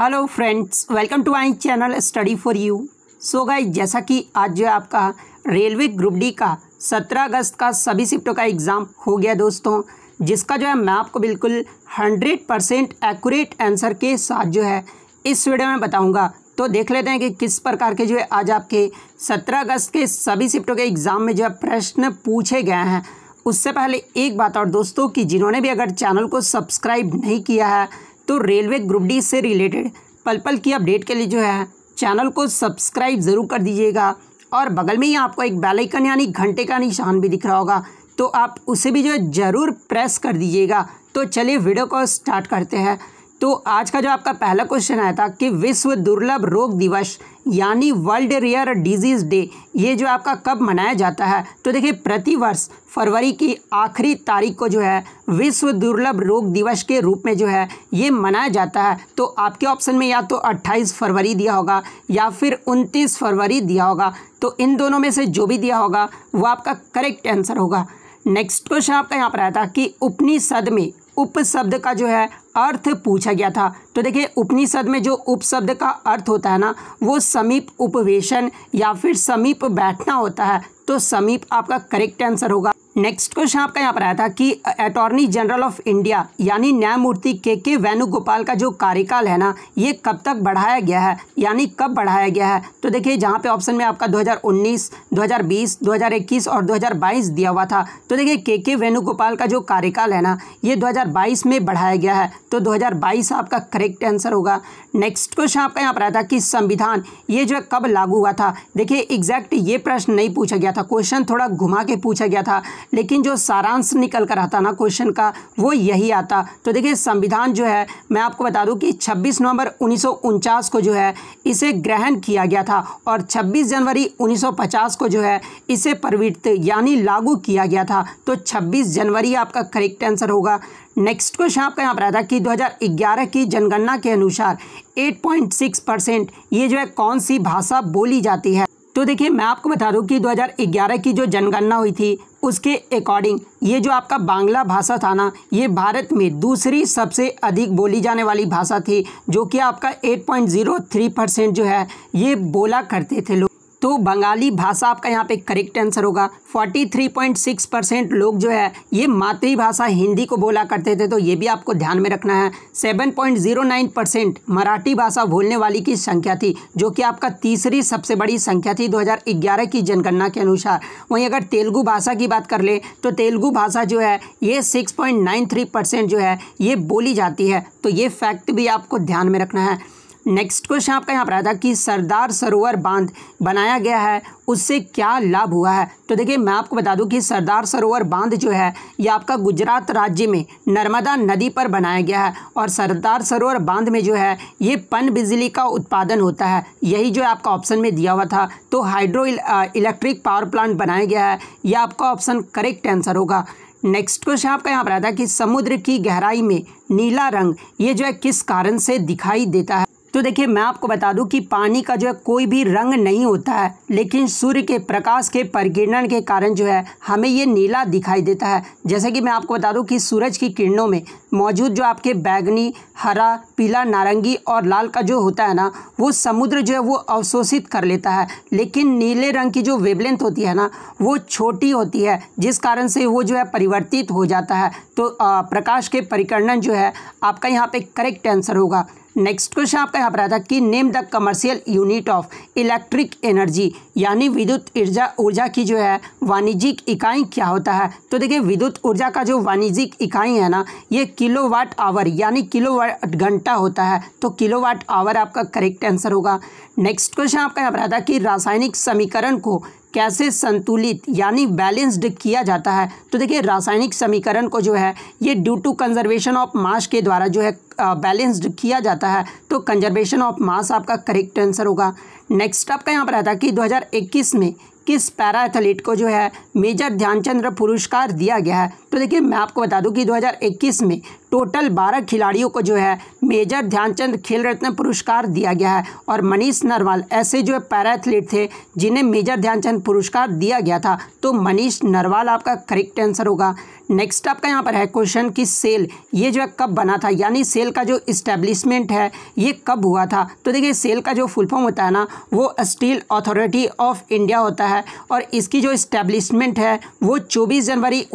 Hello friends welcome to my channel study for you so guys जैसा कि आज जो है आपका रेलवे ग्रुप डी का सत्रह अगस्त का सभी शिफ्टों का एग्ज़ाम हो गया दोस्तों, जिसका जो है मैं आपको बिल्कुल हंड्रेड परसेंट एक्यूरेट आंसर के साथ जो है इस वीडियो में बताऊँगा। तो देख लेते हैं कि किस प्रकार के जो है आज आपके सत्रह अगस्त के सभी शिफ्टों के एग्ज़ाम में जो है प्रश्न पूछे गए हैं। उससे पहले एक बात और दोस्तों कि जिन्होंने भी अगर चैनल को सब्सक्राइब नहीं किया है तो रेलवे ग्रुप डी से रिलेटेड पल पल की अपडेट के लिए जो है, चैनल को सब्सक्राइब ज़रूर कर दीजिएगा। और बगल में ही आपको एक बेलाइकन यानी घंटे का निशान भी दिख रहा होगा तो आप उसे भी जो है ज़रूर प्रेस कर दीजिएगा। तो चलिए वीडियो को स्टार्ट करते हैं। तो आज का जो आपका पहला क्वेश्चन आया था कि विश्व दुर्लभ रोग दिवस, यानी वर्ल्ड रेयर डिज़ीज़ डे ये जो आपका कब मनाया जाता है? तो देखिए प्रतिवर्ष फरवरी की आखिरी तारीख को जो है, विश्व दुर्लभ रोग दिवस के रूप में जो है, ये मनाया जाता है। तो आपके ऑप्शन में या तो 28 फरवरी दिया होगा, या फिर 29 फरवरी दिया होगा। तो इन दोनों में से जो भी दिया होगा, वो आपका करेक्ट आंसर होगा। नेक्स्ट क्वेश्चन आपका यहाँ पर आया था कि उपनिषद में, उपशब्द का जो है अर्थ पूछा गया था। तो देखिए उपनिषद में जो उपशब्द का अर्थ होता है ना वो समीप उपवेशन या फिर समीप बैठना होता है तो समीप आपका करेक्ट आंसर होगा। नेक्स्ट क्वेश्चन आपका यहाँ पर आया था कि अटॉर्नी जनरल ऑफ़ इंडिया यानी न्यायमूर्ति के के वेणुगोपाल का जो कार्यकाल है ना ये कब तक बढ़ाया गया है? यानी कब बढ़ाया गया है? तो देखिए जहाँ पे ऑप्शन में आपका 2019, 2020, 2021 और 2022 दिया हुआ था तो देखिए के के वेणुगोपाल का जो कार्यकाल है ना ये 2022 में बढ़ाया गया है तो 2022 आपका करेक्ट आंसर होगा। नेक्स्ट क्वेश्चन आपका यहाँ पर आया था कि संविधान, ये जो कब लागू हुआ था? देखिए एग्जैक्ट ये प्रश्न नहीं पूछा गया था। क्वेश्चन थोड़ा घुमा के पूछा गया था, लेकिन जो सारांश निकल कर आता ना क्वेश्चन का, वो यही आता। तो देखिए, संविधान जो है, मैं आपको बता दूँ कि 26 नवंबर उन्नीस सौ उनचास को जो है, इसे ग्रहण किया गया था और 26 जनवरी 1950 को जो है, इसे प्रवृत्त यानी लागू किया गया था। तो 26 जनवरी आपका करेक्ट आंसर होगा। नेक्स्ट क्वेश्चन आपका यहाँ पर आया था कि 2011 की जनगणना के अनुसार 8.6 परसेंट ये जो है कौन सी भाषा बोली जाती है? तो देखिए, मैं आपको बता दूँ कि 2011 की जो जनगणना हुई थी, उसके अकॉर्डिंग ये जो आपका बांग्ला भाषा था ना, ये भारत में दूसरी सबसे अधिक बोली जाने वाली भाषा थी, जो कि आपका 8.03 परसेंट जो है, ये बोला करते थे लोग। तो बंगाली भाषा आपका यहाँ पे करेक्ट आंसर होगा। 43.6 परसेंट लोग जो है, ये मातृभाषा हिंदी को बोला करते थे तो ये भी आपको ध्यान में रखना है। 7.09 परसेंट मराठी भाषा बोलने वाली की संख्या थी, जो कि आपका तीसरी सबसे बड़ी संख्या थी 2011 की जनगणना के अनुसार। वहीं अगर तेलुगु भाषा की बात कर ले तो तेलुगु भाषा जो है, ये सिक्स परसेंट जो है, ये बोली जाती है। तो ये फैक्ट भी आपको ध्यान में रखना है। नेक्स्ट क्वेश्चन आपका यहाँ पर आया था कि सरदार सरोवर बाँध बनाया गया है, उससे क्या लाभ हुआ है? तो देखिए, मैं आपको बता दूँ कि सरदार सरोवर बाँध जो है, ये आपका गुजरात राज्य में नर्मदा नदी पर बनाया गया है और सरदार सरोवर बाँध में जो है, ये पन बिजली का उत्पादन होता है। यही जो आपका ऑप्शन में दिया हुआ था। तो हाइड्रो इलेक्ट्रिक पावर प्लांट बनाया गया है। यह आपका ऑप्शन करेक्ट आंसर होगा। नेक्स्ट क्वेश्चन आपका यहाँ पर आया था कि समुद्र की गहराई में नीला रंग, ये जो है किस कारण से दिखाई देता है? तो देखिए, मैं आपको बता दूँ कि पानी का जो है कोई भी रंग नहीं होता है, लेकिन सूर्य के प्रकाश के परिकिरण के कारण जो है हमें ये नीला दिखाई देता है। जैसे कि मैं आपको बता दूँ कि सूरज की किरणों में मौजूद जो आपके बैगनी, हरा, पीला, नारंगी और लाल का जो होता है ना, वो समुद्र जो है वो अवशोषित कर लेता है। लेकिन नीले रंग की जो वेबलेंथ होती है ना, वो छोटी होती है, जिस कारण से वो जो है परिवर्तित हो जाता है। तो प्रकाश के परिकर्णन जो है, आपका यहाँ पे करेक्ट आंसर होगा। नेक्स्ट क्वेश्चन आपका यहाँ पर आया था कि name the commercial unit of electric energy यानी विद्युत ऊर्जा ऊर्जा की जो है, वाणिज्यिक इकाई क्या होता है? तो देखिए, विद्युत ऊर्जा का जो वाणिज्यिक इकाई है ना, ये किलोवाट आवर यानी किलोवाट घंटा होता है। तो किलोवाट आवर आपका करेक्ट आंसर होगा। नेक्स्ट क्वेश्चन आपका यहाँ पर आया था कि रासायनिक समीकरण को कैसे संतुलित यानी बैलेंस्ड किया जाता है? तो देखिए, रासायनिक समीकरण को जो है, ये due to conservation of mass के द्वारा जो है बैलेंस्ड किया जाता है। तो कंजर्वेशन ऑफ़ मास आपका करेक्ट आंसर होगा। नेक्स्ट आपका यहाँ पर रहता है कि 2021 में किस पैरा एथलीट को जो है मेजर ध्यानचंद्र पुरस्कार दिया गया है? तो देखिए, मैं आपको बता दूँ कि 2021 में टोटल 12 खिलाड़ियों को जो है मेजर ध्यानचंद खेल रत्न पुरस्कार दिया गया है और मनीष नरवाल ऐसे जो है पैरा एथलीट थे जिन्हें मेजर ध्यानचंद पुरस्कार दिया गया था। तो मनीष नरवाल आपका करेक्ट आंसर होगा। नेक्स्ट आपका यहाँ पर है क्वेश्चन कि सेल, ये जो है कब बना था? यानी सेल का जो इस्टेब्लिशमेंट है, ये कब हुआ था? तो देखिए, सेल का जो फुल फॉर्म होता है ना, वो स्टील अथॉरिटी ऑफ़ इंडिया होता है और इसकी जो इस्टेब्लिशमेंट है, वो 24 जनवरी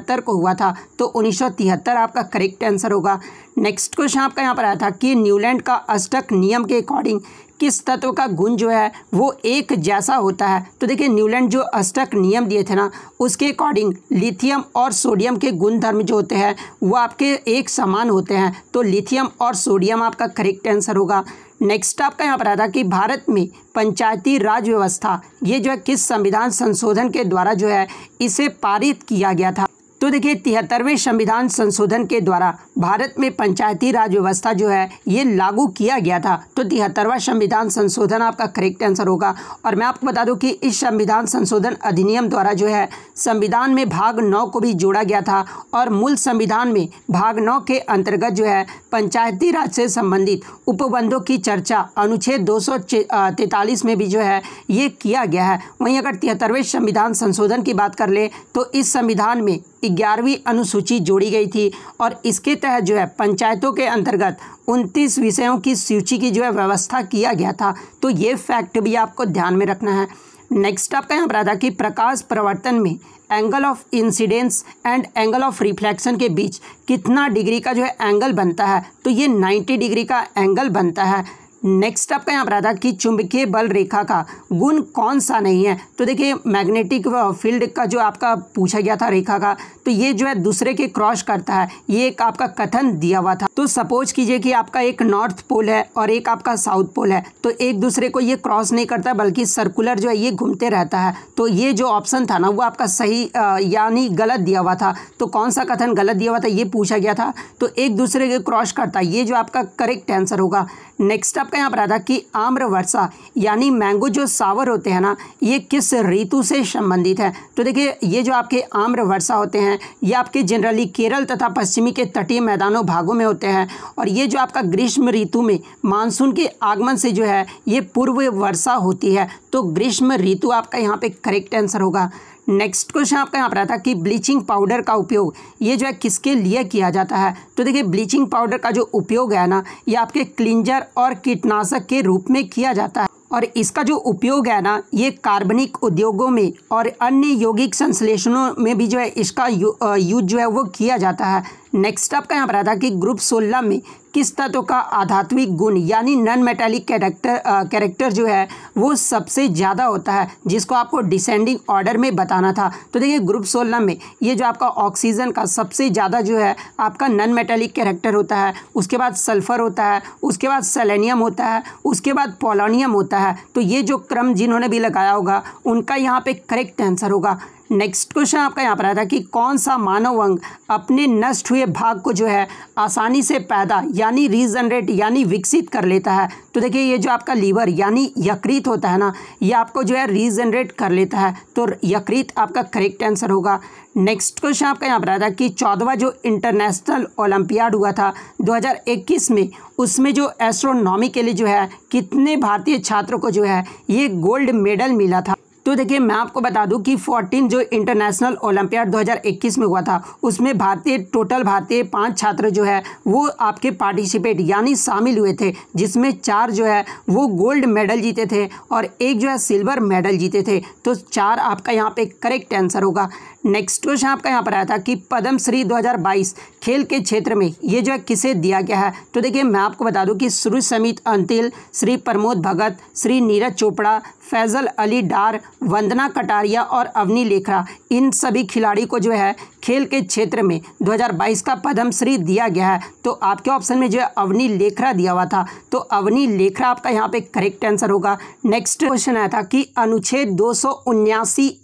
1973 को हुआ था तो 1973 आपका करेक्ट आंसर होगा। नेक्स्ट क्वेश्चन आपका यहाँ पर आया था कि न्यूलैंड का अष्टक नियम के अकॉर्डिंग किस तत्व का गुण जो है, वो एक जैसा होता है। तो देखिए न्यूलैंड जो अष्टक नियम दिए थे ना, उसके अकॉर्डिंग लिथियम और सोडियम के गुण धर्म जो होते हैं, वो आपके एक समान होते हैं। तो लिथियम और सोडियम आपका करेक्ट आंसर होगा। नेक्स्ट आपका यहाँ पर आया था कि भारत में पंचायती राज व्यवस्था, ये जो है, किस संविधान संशोधन के द्वारा जो है, इसे पारित किया गया था? तो देखिए तिहत्तरवें संविधान संशोधन के द्वारा भारत में पंचायती राज व्यवस्था जो है, ये लागू किया गया था। तो तिहत्तरवा संविधान संशोधन आपका करेक्ट आंसर होगा। और मैं आपको बता दूँ कि इस संविधान संशोधन अधिनियम द्वारा जो है, संविधान में भाग नौ को भी जोड़ा गया था। और मूल संविधान में भाग नौ के अंतर्गत जो है, पंचायती राज से संबंधित उपबंधों की चर्चा अनुच्छेद दो सौ तैंतालीस में भी जो है, ये किया गया है। वहीं अगर तिहत्तरवें संविधान संशोधन की बात कर ले तो इस संविधान में ग्यारहवीं अनुसूची जोड़ी गई थी। और इसके तहत जो है, पंचायतों के अंतर्गत उनतीस विषयों की सूची की जो है व्यवस्था किया गया था। तो ये फैक्ट भी आपको ध्यान में रखना है। नेक्स्ट आपका यहाँ पर आता कि प्रकाश प्रवर्तन में angle of incidence and angle of reflection के बीच कितना डिग्री का जो है एंगल बनता है। तो ये 90 डिग्री का एंगल बनता है। नेक्स्ट आपका यहाँ पर आता कि चुंबकीय बल रेखा का गुण कौन सा नहीं है? तो देखिए मैग्नेटिक फ़ील्ड का जो आपका पूछा गया था रेखा का तो ये जो है दूसरे के क्रॉस करता है। ये एक आपका कथन दिया हुआ था। तो सपोज़ कीजिए कि आपका एक नॉर्थ पोल है और एक आपका साउथ पोल है। तो एक दूसरे को ये क्रॉस नहीं करता, बल्कि सर्कुलर जो है ये घूमते रहता है। तो ये जो ऑप्शन था ना, वो आपका सही यानी गलत दिया हुआ था। तो कौन सा कथन गलत दिया हुआ था, ये पूछा गया था। तो एक दूसरे के क्रॉस करता, ये जो आपका करेक्ट आंसर होगा। नेक्स्ट आपका यहाँ पर आता कि आम्र वर्षा, यानी मैंगो जो सावर होते हैं ना, ये किस ऋतु से संबंधित है? तो देखिए, ये जो आपके आम्र वर्षा होते हैं, ये आपके जनरली केरल तथा पश्चिमी के तटीय मैदानों भागों में होते हैं, और ये जो आपका ग्रीष्म ऋतु में, मानसून के आगमन से जो है, ये पूर्व वर्षा होती है तो ग्रीष्म ऋतु आपका यहाँ पे करेक्ट आंसर होगा। नेक्स्ट क्वेश्चन आपका यहाँ पर आता है कि ब्लीचिंग पाउडर का उपयोग, ये जो है किसके लिए किया जाता है? तो देखिए ब्लीचिंग पाउडर का जो उपयोग है ना, ये आपके क्लिंजर और कीटनाशक के रूप में किया जाता है। और इसका जो उपयोग है ना, ये कार्बनिक उद्योगों में और अन्य यौगिक संश्लेषणों में भी जो है इसका यूज़ जो है वो किया जाता है। नेक्स्ट आपका यहाँ पर आता है कि ग्रुप सोलह में किस तत्व का आधात्विक गुण, यानी नॉन मेटालिक कैरेक्टर कैरेक्टर जो है, वो सबसे ज़्यादा होता है, जिसको आपको डिसेंडिंग ऑर्डर में बताना था। तो देखिए ग्रुप सोलह में ये जो आपका ऑक्सीजन का सबसे ज़्यादा जो है, आपका नॉन मेटालिक कैरेक्टर होता है, उसके बाद सल्फ़र होता है, उसके बाद सेलेनियम होता है, उसके बाद पोलोनियम होता है। तो ये जो क्रम जिन्होंने भी लगाया होगा, उनका यहाँ पे करेक्ट आंसर होगा। नेक्स्ट क्वेश्चन आपका यहाँ पर आया था कि कौन सा मानव अंग अपने नष्ट हुए भाग को जो है आसानी से पैदा यानी रीजनरेट यानी विकसित कर लेता है? तो देखिए, ये जो आपका लीवर यानी यकृत होता है ना, ये आपको जो है रीजनरेट कर लेता है। तो यकृत आपका करेक्ट आंसर होगा। नेक्स्ट क्वेश्चन आपका यहाँ पर आया था कि चौदवा जो इंटरनेशनल ओलंपियाड हुआ था 2021 में, उसमें जो एस्ट्रोनॉमी के लिए जो है कितने भारतीय छात्रों को जो है ये गोल्ड मेडल मिला था? तो देखिए, मैं आपको बता दूँ कि 14 जो इंटरनेशनल ओलंपियाड 2021 में हुआ था, उसमें भारतीय टोटल भारतीय पाँच छात्र जो है, वो आपके पार्टिसिपेट यानी शामिल हुए थे, जिसमें चार जो है, वो गोल्ड मेडल जीते थे और एक जो है सिल्वर मेडल जीते थे। तो चार आपका यहाँ पे करेक्ट आंसर होगा। नेक्स्ट क्वेश्चन आपका यहाँ पर आया था कि पद्मश्री 2022 खेल के क्षेत्र में ये जो है किसे दिया गया है? तो देखिए, मैं आपको बता दूँ कि श्री समित, अंतिल, श्री प्रमोद भगत, श्री नीरज चोपड़ा, फैज़ल अली डार, वंदना कटारिया और अवनी लेखरा, इन सभी खिलाड़ी को जो है खेल के क्षेत्र में 2022 का पद्मश्री दिया गया है। तो आपके ऑप्शन में जो है अवनी लेखरा दिया हुआ था। तो अवनी लेखरा आपका यहाँ पे करेक्ट आंसर होगा। नेक्स्ट क्वेश्चन आया था कि अनुच्छेद दो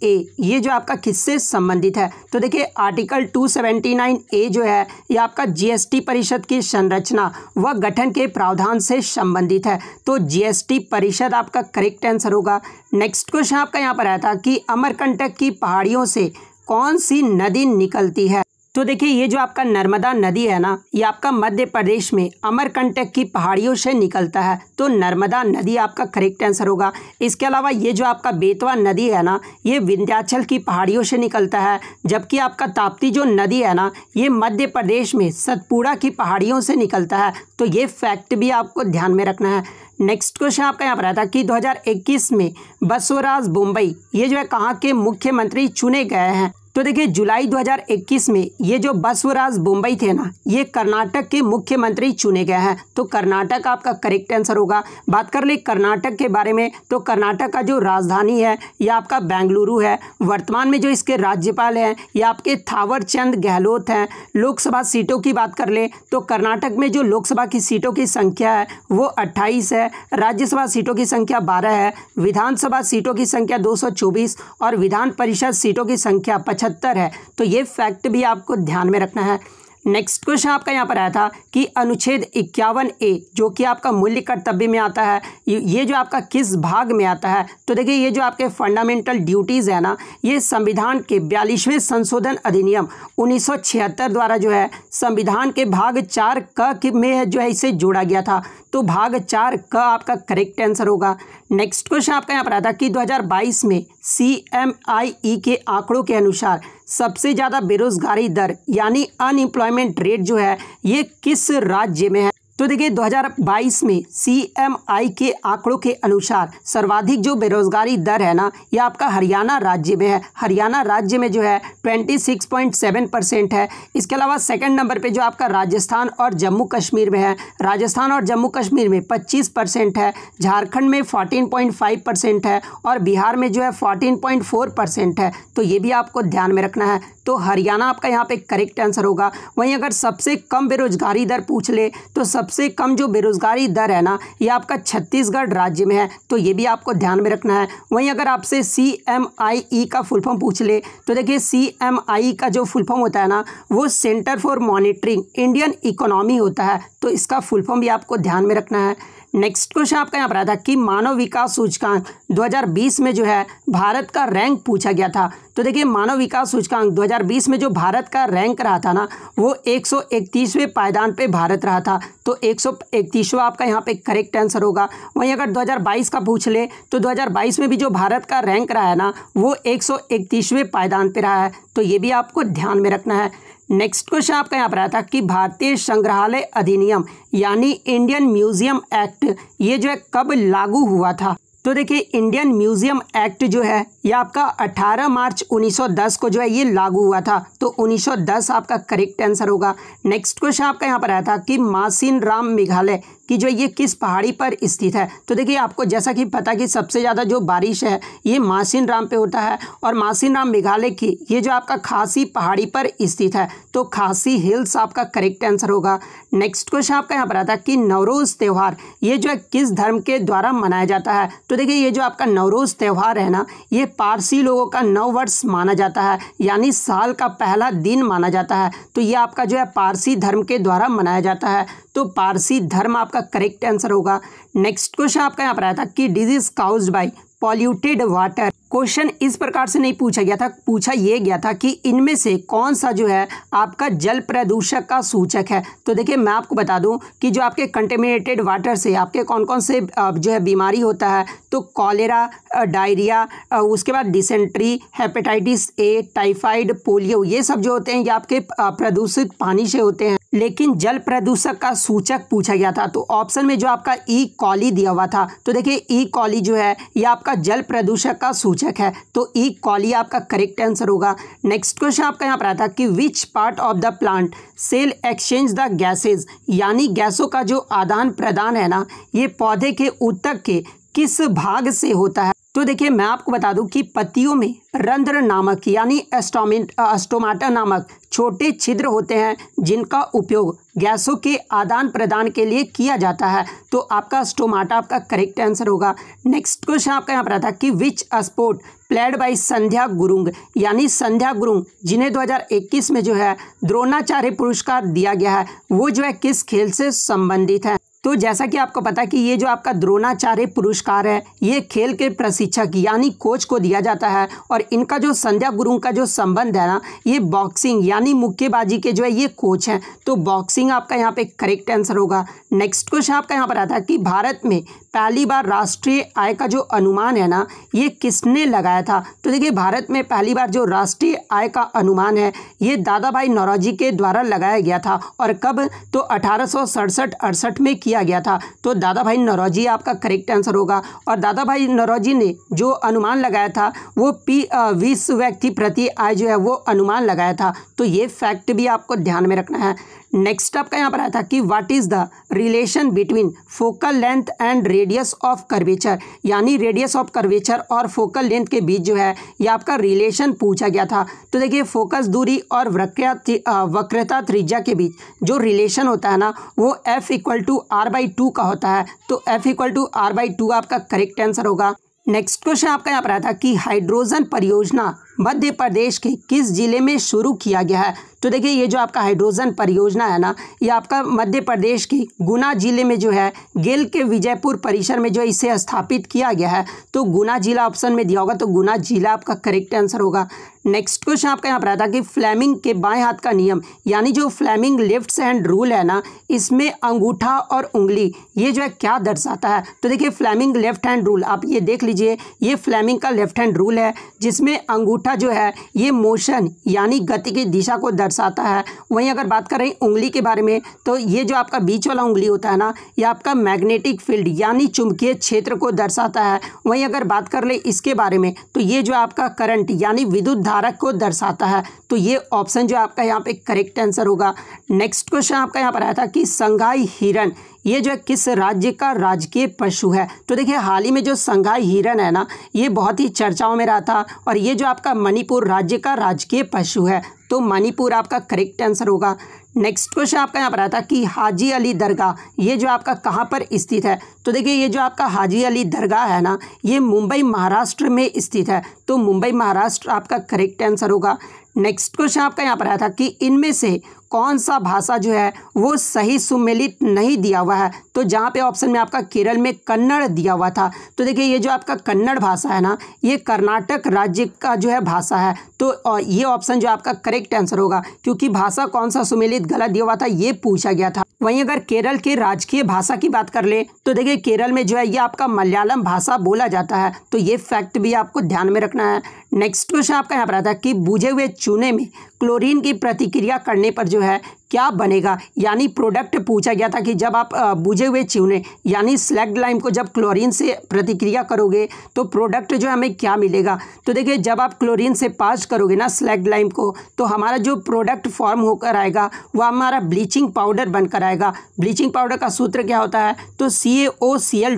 ए, ये जो आपका किससे संबंधित है? तो देखिए आर्टिकल 279 ए जो है, ये आपका जीएसटी परिषद की संरचना व गठन के प्रावधान से संबंधित है। तो जीएसटी परिषद आपका करेक्ट आंसर होगा। नेक्स्ट क्वेश्चन आपका यहाँ पर आया था कि अमरकंटक की पहाड़ियों से कौन सी नदी निकलती है? तो देखिए, ये जो आपका नर्मदा नदी है ना, ये आपका मध्य प्रदेश में अमरकंटक की पहाड़ियों से निकलता है। तो नर्मदा नदी आपका करेक्ट आंसर होगा। इसके अलावा ये जो आपका बेतवा नदी है ना, ये विंध्याचल की पहाड़ियों से निकलता है। जबकि आपका ताप्ती जो नदी है ना, ये मध्य प्रदेश में सतपुड़ा की पहाड़ियों से निकलता है। तो ये फैक्ट भी आपको ध्यान में रखना है। नेक्स्ट क्वेश्चन आपका यहाँ पर आया था कि 2021 में बसवराज मुंबई, ये जो है कहाँ के मुख्यमंत्री चुने गए हैं? तो देखिए, जुलाई 2021 में ये जो बसवराज मुंबई थे ना, ये कर्नाटक के मुख्यमंत्री चुने गए हैं। तो कर्नाटक आपका करेक्ट आंसर होगा। बात कर ले कर्नाटक के बारे में तो कर्नाटक का जो राजधानी है, ये आपका बेंगलुरु है। वर्तमान में जो इसके राज्यपाल हैं, ये आपके थावर चंद गहलोत हैं। लोकसभा सीटों की बात कर ले तो कर्नाटक में जो लोकसभा की सीटों की संख्या है, वो अट्ठाईस है। राज्यसभा सीटों की संख्या बारह है। विधानसभा सीटों की संख्या दो सौ चौबीस और विधान परिषद सीटों की संख्या पचहत्तर है। तो ये फैक्ट भी आपको ध्यान में रखना है। नेक्स्ट क्वेश्चन आपका यहाँ पर आया था कि अनुच्छेद इक्यावन ए, जो कि आपका मूल्य कर्तव्य में आता है, ये जो आपका किस भाग में आता है तो देखिए ये जो आपके फंडामेंटल ड्यूटीज़ है ना, ये संविधान के बयालीसवें संशोधन अधिनियम 1976 द्वारा जो है, संविधान के भाग चार क में जो है, इसे जोड़ा गया था। तो भाग चार क आपका करेक्ट आंसर होगा। नेक्स्ट क्वेश्चन आपका यहाँ पर आया था कि 2022 में सी एम आई ई के आंकड़ों के अनुसार सबसे ज़्यादा बेरोजगारी दर यानी अनएम्प्लॉयमेंट रेट जो है ये किस राज्य में है? तो देखिए 2022 में सीएमआई के आंकड़ों के अनुसार सर्वाधिक जो बेरोजगारी दर है ना ये आपका हरियाणा राज्य में है। हरियाणा राज्य में जो है 26.7 परसेंट है। इसके अलावा सेकंड नंबर पे जो आपका राजस्थान और जम्मू कश्मीर में है। राजस्थान और जम्मू कश्मीर में 25 परसेंट है, झारखंड में 14.5 परसेंट है और बिहार में जो है 14.4 परसेंट है। तो ये भी आपको ध्यान में रखना है। तो हरियाणा आपका यहाँ पे करेक्ट आंसर होगा। वहीं अगर सबसे कम बेरोजगारी दर पूछ ले तो सबसे कम जो बेरोजगारी दर है ना, ये आपका छत्तीसगढ़ राज्य में है तो ये भी आपको ध्यान में रखना है। वहीं अगर आपसे सी एम आई ई का फुल फॉर्म पूछ ले तो देखिए सी एम आई का जो फुल फॉर्म होता है ना, वो centre for monitoring Indian economy होता है तो इसका फुल फॉर्म भी आपको ध्यान में रखना है। नेक्स्ट क्वेश्चन आपका यहाँ पर आया था कि मानव विकास सूचकांक 2020 में जो है भारत का रैंक पूछा गया था। तो देखिए, मानव विकास सूचकांक 2020 में जो भारत का रैंक रहा था ना, वो 131वें पायदान पे भारत रहा था। तो 131वां आपका यहाँ पे करेक्ट आंसर होगा। वहीं अगर 2022 का पूछ ले तो 2022 में भी जो भारत का रैंक रहा है ना, वो 131वें पायदान पे रहा है। तो ये भी आपको ध्यान में रखना है। नेक्स्ट क्वेश्चन आपका यहाँ पर आया था कि भारतीय संग्रहालय अधिनियम, यानी इंडियन म्यूज़ियम एक्ट ये जो है कब लागू हुआ था? तो देखिए इंडियन म्यूज़ियम एक्ट जो है, ये आपका 18 मार्च 1910 को जो है, ये लागू हुआ था। तो 1910 आपका करेक्ट आंसर होगा। नेक्स्ट क्वेश्चन आपका यहाँ पर आया था कि मासिन राम मेघालय कि जो ये किस पहाड़ी पर स्थित है। तो देखिए, आपको जैसा कि पता कि सबसे ज़्यादा जो बारिश है, ये मासिन राम पे होता है और मासिन राम मेघालय की ये जो आपका खासी पहाड़ी पर स्थित है तो खासी हिल्स आपका करेक्ट आंसर होगा। नेक्स्ट क्वेश्चन आपका यहाँ पर आता है कि नवरोज़ त्यौहार, ये जो है किस धर्म के द्वारा मनाया जाता है? तो देखिए, ये जो आपका नवरोज़ त्यौहार है ना, ये पारसी लोगों का नव वर्ष माना जाता है, यानी साल का पहला दिन माना जाता है। तो ये आपका जो है पारसी धर्म के द्वारा मनाया जाता है। तो पारसी धर्म आपका करेक्ट आंसर होगा। नेक्स्ट क्वेश्चन आपका यहाँ पर आया था कि disease caused by polluted water question इस प्रकार से नहीं पूछा गया था। पूछा यह गया था कि इनमें से कौन सा जो है आपका जल प्रदूषक का सूचक है? तो देखिए, मैं आपको बता दूँ कि जो आपके कंटेमिनेटेड वाटर से, आपके कौन कौन से जो है बीमारी होता है तो कॉलेरा डायरिया उसके बाद dysentery hepatitis A typhoid polio ये सब जो होते हैं, ये आपके प्रदूषित पानी से होते हैं। लेकिन जल प्रदूषक का सूचक पूछा गया था तो ऑप्शन में जो आपका ई कॉली दिया हुआ था तो देखिए ई कॉली जो है, ये आपका जल प्रदूषक का सूचक है। तो ई कॉली आपका करेक्ट आंसर होगा। नेक्स्ट क्वेश्चन आपका यहाँ पर आता है कि which part of the plant cell exchange the gases यानी गैसों का जो आदान प्रदान है ना, ये पौधे के उत्तक के किस भाग से होता है? तो देखिए, मैं आपको बता दूँ कि पत्तियों में रंध्र नामक, यानी एस्टोमिन एस्टोमाटा नामक छोटे छिद्र होते हैं, जिनका उपयोग गैसों के आदान प्रदान के लिए किया जाता है। तो आपका स्टोमाटा आपका करेक्ट आंसर होगा। नेक्स्ट क्वेश्चन आपका यहाँ पर आता कि which sport played by Sandhya Gurung, यानी संध्या गुरुंग, जिन्हें 2021 में जो है द्रोणाचार्य पुरस्कार दिया गया है, वो जो है किस खेल से संबंधित है? तो जैसा कि आपको पता है कि ये जो आपका द्रोणाचार्य पुरस्कार है, ये खेल के प्रशिक्षक यानी कोच को दिया जाता है और इनका जो संध्या गुरु का जो संबंध है ना, ये बॉक्सिंग यानी मुक्केबाजी के जो है, ये कोच हैं। तो बॉक्सिंग आपका यहाँ पे करेक्ट आंसर होगा। नेक्स्ट क्वेश्चन आपका यहाँ पर आता है कि भारत में पहली बार राष्ट्रीय आय का जो अनुमान है ना, ये किसने लगाया था? तो देखिए, भारत में पहली बार जो राष्ट्रीय आय का अनुमान है, ये दादा भाई नौरोजी के द्वारा लगाया गया था। और कब? तो अठारह अड़सठ में किया गया था। तो दादा भाई नरौजी आपका करेक्ट आंसर होगा। और दादा भाई नरौजी ने जो अनुमान लगाया था, वो पी विश्व व्यक्ति प्रति आय जो है, वो अनुमान लगाया था। तो ये फैक्ट भी आपको ध्यान में रखना है। नेक्स्ट आपका यहाँ पर आया था कि what is the relation between focal length and radius of curvature यानी रेडियस ऑफ़ कर्वेचर और फोकल लेंथ के बीच जो है, ये आपका रिलेशन पूछा गया था। तो देखिए फोकस दूरी और वक्रता वक्रता त्रिज्या के बीच जो रिलेशन होता है ना, वो F equal to R by two का होता है। तो F equal to R by two आपका करेक्ट आंसर होगा। नेक्स्ट क्वेश्चन आपका यहाँ पर आया था कि हाइड्रोजन परियोजना मध्य प्रदेश के किस ज़िले में शुरू किया गया है? तो देखिए, ये जो आपका हाइड्रोजन परियोजना है ना, ये आपका मध्य प्रदेश की गुना ज़िले में जो है, गेल के विजयपुर परिसर में जो इसे स्थापित किया गया है। तो गुना जिला ऑप्शन में दिया होगा तो गुना जिला आपका करेक्ट आंसर होगा। नेक्स्ट क्वेश्चन आपका यहाँ पर आता कि फ्लैमिंग के बाएँ हाथ का नियम, यानी जो फ्लैमिंग लेफ़्ट हैंड रूल है ना, इसमें अंगूठा और उंगली, ये जो है क्या दर्शाता है? तो देखिए, फ्लैमिंग लेफ़्ट हैंड रूल, आप ये देख लीजिए, ये फ्लैमिंग का लेफ़्ट हैंड रूल है, जिसमें अंगूठा जो है, ये मोशन, यानी गति की दिशा को दर्शाता है। वहीं अगर बात करें उंगली के बारे में तो ये जो आपका बीच वाला उंगली होता है ना, ये आपका मैग्नेटिक फ़ील्ड यानी चुंबकीय क्षेत्र को दर्शाता है। वहीं अगर बात कर ले इसके बारे में तो ये जो आपका करंट यानी विद्युत धारक को दर्शाता है। तो ये ऑप्शन जो आपका यहाँ पे करेक्ट आंसर होगा। नेक्स्ट क्वेश्चन आपका यहाँ पर आया था कि संघाई हिरन ये जो है किस राज्य का राजकीय पशु है? तो देखिए, हाल ही में जो संघाई हिरन है ना, ये बहुत ही चर्चाओं में रहा था और ये जो आपका मणिपुर राज्य का राजकीय पशु है तो मणिपुर आपका करेक्ट आंसर होगा। नेक्स्ट क्वेश्चन आपका यहाँ पर आता कि हाजी अली दरगाह, ये जो आपका कहाँ पर स्थित है? तो देखिए, ये जो आपका हाजी अली दरगाह है ना, ये मुंबई, महाराष्ट्र में स्थित है तो मुंबई, महाराष्ट्र आपका करेक्ट आंसर होगा। नेक्स्ट क्वेश्चन आपका यहाँ पर आया था कि इनमें से कौन सा भाषा जो है, वो सही सुमेलित नहीं दिया हुआ है। तो जहाँ पे ऑप्शन में आपका केरल में कन्नड़ दिया हुआ था तो देखिए ये जो आपका कन्नड़ भाषा है ना, ये कर्नाटक राज्य का जो है भाषा है। तो ये ऑप्शन जो आपका करेक्ट आंसर होगा, क्योंकि भाषा कौन सा सुमेलित गलत दिया हुआ था, ये पूछा गया था। वहीं अगर केरल के राजकीय भाषा की बात कर ले तो देखिए केरल में जो है, ये आपका मलयालम भाषा बोला जाता है। तो ये फैक्ट भी आपको ध्यान में रखना है। नेक्स्ट क्वेश्चन आपका यहाँ पर आता है कि बुझे हुए चूने में क्लोरीन की प्रतिक्रिया करने पर जो है, क्या बनेगा? यानी प्रोडक्ट पूछा गया था कि जब आप बुझे हुए चूने, यानी स्लैग लाइम को जब क्लोरीन से प्रतिक्रिया करोगे तो प्रोडक्ट जो हमें क्या मिलेगा? तो देखिए, जब आप क्लोरीन से पास करोगे ना स्लैग लाइम को तो हमारा जो प्रोडक्ट फॉर्म होकर आएगा, वो हमारा ब्लीचिंग पाउडर बनकर आएगा। ब्लीचिंग पाउडर का सूत्र क्या होता है? तो सी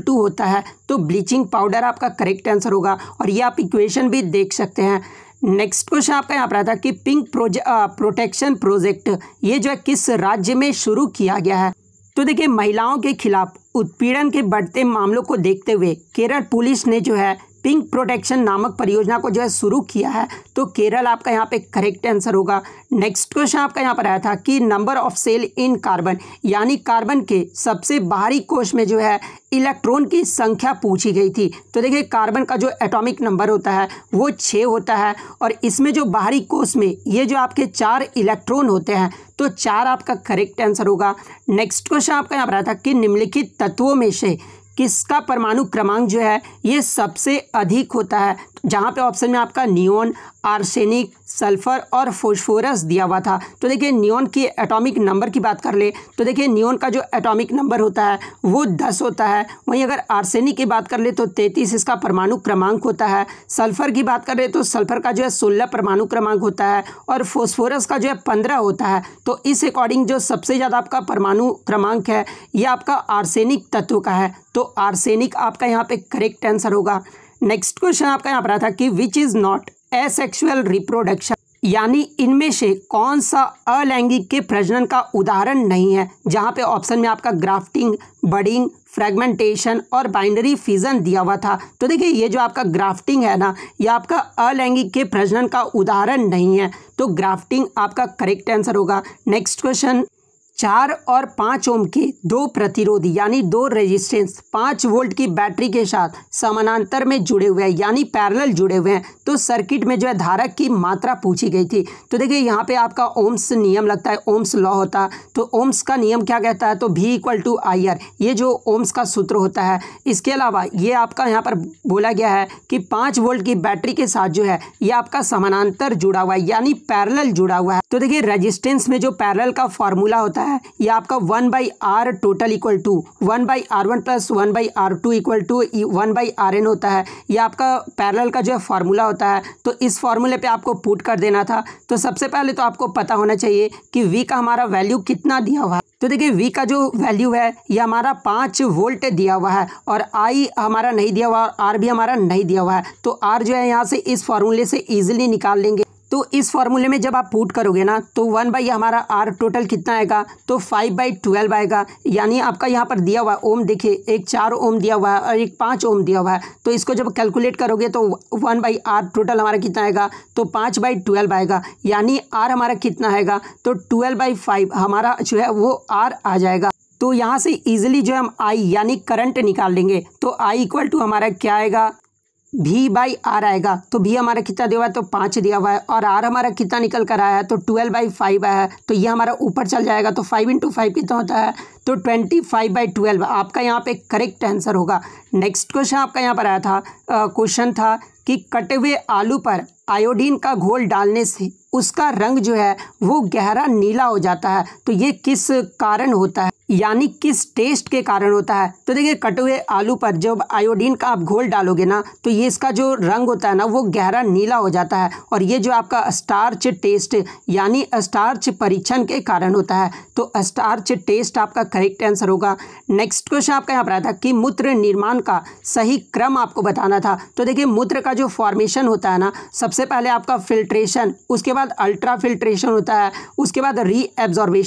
होता है। तो ब्लीचिंग पाउडर आपका करेक्ट आंसर होगा। और ये आप इक्वेशन भी देख सकते हैं। नेक्स्ट क्वेश्चन आपका यहाँ पर आता है कि पिंक प्रोटेक्शन प्रोजेक्ट ये जो है किस राज्य में शुरू किया गया है? तो देखिए, महिलाओं के खिलाफ उत्पीड़न के बढ़ते मामलों को देखते हुए केरल पुलिस ने जो है पिंक प्रोटेक्शन नामक परियोजना को जो है शुरू किया है तो केरल आपका यहाँ पे करेक्ट आंसर होगा। नेक्स्ट क्वेश्चन आपका यहाँ पर आया था कि number of shell in carbon यानी कार्बन के सबसे बाहरी कोश में जो है इलेक्ट्रॉन की संख्या पूछी गई थी। तो देखिए कार्बन का जो एटॉमिक नंबर होता है, वो छः होता है, और इसमें जो बाहरी कोष में ये जो आपके चार इलेक्ट्रॉन होते हैं तो चार आपका करेक्ट आंसर होगा। नेक्स्ट क्वेश्चन आपका यहाँ पर आया था कि निम्नलिखित तत्वों में से किसका परमाणु क्रमांक जो है, ये सबसे अधिक होता है। जहाँ पे ऑप्शन में आपका नियोन आर्सेनिक सल्फ़र और फोस्फोरस दिया हुआ था। तो देखिए, नियोन की एटॉमिक नंबर की बात कर ले तो देखिए, नियोन का जो एटॉमिक नंबर होता है, वो दस होता है। वहीं अगर आर्सेनिक की बात कर ले तो तैंतीस इसका परमाणु क्रमांक होता है। सल्फ़र की बात कर ले तो सल्फ़र का जो है सोलह परमाणु क्रमांक होता है और फोस्फोरस का जो है पंद्रह होता है। तो इस अकॉर्डिंग जो सबसे ज़्यादा आपका परमाणु क्रमांक है, ये आपका आर्सेनिक तत्व का है। तो आर्सेनिक आपका यहाँ पे करेक्ट आंसर होगा। नेक्स्ट क्वेश्चन आपका यहाँ पर आता कि which is not asexual reproduction यानी इनमें से कौन सा अलैंगिक के प्रजनन का उदाहरण नहीं है, जहाँ पे ऑप्शन में आपका ग्राफ्टिंग बडिंग फ्रेगमेंटेशन और बाइंडरी फिजन दिया हुआ था। तो देखिए, ये जो आपका ग्राफ्टिंग है ना, ये आपका अलैंगिक के प्रजनन का उदाहरण नहीं है। तो ग्राफ्टिंग आपका करेक्ट आंसर होगा। नेक्स्ट क्वेश्चन चार और पाँच ओम के दो प्रतिरोध, यानी दो रेजिस्टेंस पाँच वोल्ट की बैटरी के साथ समानांतर में जुड़े हुए हैं, यानी पैरेलल जुड़े हुए हैं। तो सर्किट में जो है धारक की मात्रा पूछी गई थी। तो देखिए, यहाँ पे आपका ओम्स नियम लगता है ओम्स लॉ होता। है तो ओम्स का नियम क्या कहता है? तो भी इक्वल टू आई आर ये जो ओम्स का सूत्र होता है, इसके अलावा ये आपका यहाँ पर बोला गया है कि पाँच वोल्ट की बैटरी के साथ जो है, ये आपका समानांतर जुड़ा हुआ है, यानी पैरल जुड़ा हुआ है। तो देखिए रजिस्टेंस में जो पैरल का फॉर्मूला होता है, ये आपका one by R total equal to one by R one plus one by R two equal to one by R N होता है। ये आपका पैरल का जो है फार्मूला होता है। तो इस फार्मूले पे आपको पुट कर देना था। तो सबसे पहले तो आपको पता होना चाहिए कि वी का हमारा वैल्यू कितना दिया हुआ है। तो देखिए वी का जो वैल्यू है, ये हमारा पाँच वोल्ट दिया हुआ है और आई हमारा नहीं दिया हुआ और आर भी हमारा नहीं दिया हुआ है। तो आर जो है, यहाँ से इस फॉर्मूले से इजीली निकाल लेंगे। तो इस फॉर्मूले में जब आप पुट करोगे ना तो वन बाई हमारा आर टोटल कितना आएगा? तो फाइव बाई ट्वेल्व आएगा। यानी आपका यहाँ पर दिया हुआ ओम देखिए, एक चार ओम दिया हुआ है और एक पाँच ओम दिया हुआ है। तो इसको जब कैलकुलेट करोगे तो वन बाई आर टोटल हमारा कितना आएगा? तो पाँच बाई ट्वेल्व आएगा। यानी आर हमारा कितना आएगा? तो ट्वेल्व बाई फाइव हमारा जो है, वो आर आ जाएगा। तो यहाँ से इजीली जो हम आई यानी करंट निकाल लेंगे। तो आई इक्वल टू हमारा क्या आएगा? भी बाई आर आएगा तो भी हमारा कितना दिया हुआ है? तो पाँच दिया हुआ है। और आर हमारा कितना निकल कर आया है? तो ट्वेल्व बाई फाइव आया है। तो ये हमारा ऊपर चल जाएगा तो फाइव इंटू फाइव कितना होता है? तो ट्वेंटी फाइव बाई ट्वेल्व। आपका यहाँ पे करेक्ट आंसर होगा। नेक्स्ट क्वेश्चन आपका यहाँ पर आया था। क्वेश्चन था कि कटे हुए आलू पर आयोडीन का घोल डालने से उसका रंग जो है, वो गहरा नीला हो जाता है। तो ये किस कारण होता है? यानी किस टेस्ट के कारण होता है? तो देखिए, कटे हुए आलू पर जब आयोडीन का आप घोल डालोगे ना तो ये इसका जो रंग होता है ना, वो गहरा नीला हो जाता है और ये जो आपका स्टार्च टेस्ट यानी स्टार्च परीक्षण के कारण होता है। तो स्टार्च टेस्ट आपका करेक्ट आंसर होगा। नेक्स्ट क्वेश्चन आपका यहाँ पर आया था कि मूत्र निर्माण का सही क्रम आपको बताना था। तो देखिए, मूत्र का जो फॉर्मेशन होता है ना, सबसे पहले आपका फिल्ट्रेशन उसके बाद अल्ट्रा फिल्ट्रेशन होता है, उसके बाद री